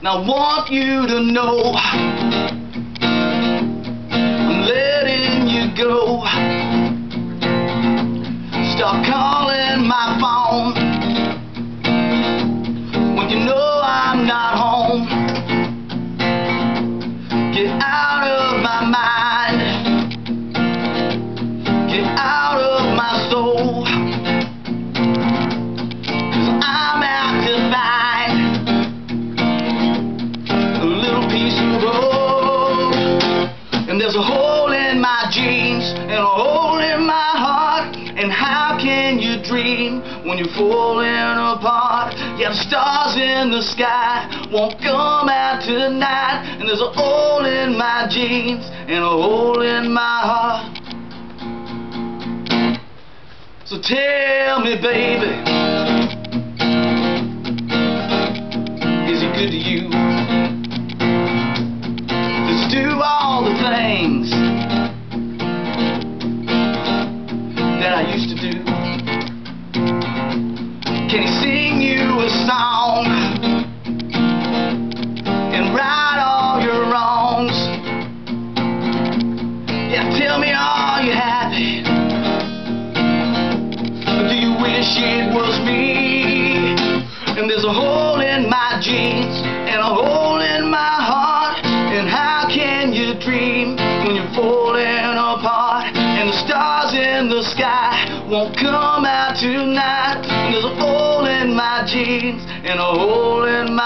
And I want you to know I'm letting you go. Stop calling my phone when you know I'm not home. Get out piece of road. And there's a hole in my jeans and a hole in my heart. And how can you dream when you're falling apart? Yeah, the stars in the sky won't come out tonight. And there's a hole in my jeans and a hole in my heart. So tell me, baby, is good to you? Do all the things that I used to do. Can he sing you a song and right all your wrongs? Yeah, tell me, are you happy? Do you wish it was me? And there's a hole in my jeans can dream when you're falling apart? And the stars in the sky won't come out tonight. There's a hole in my jeans and a hole in my.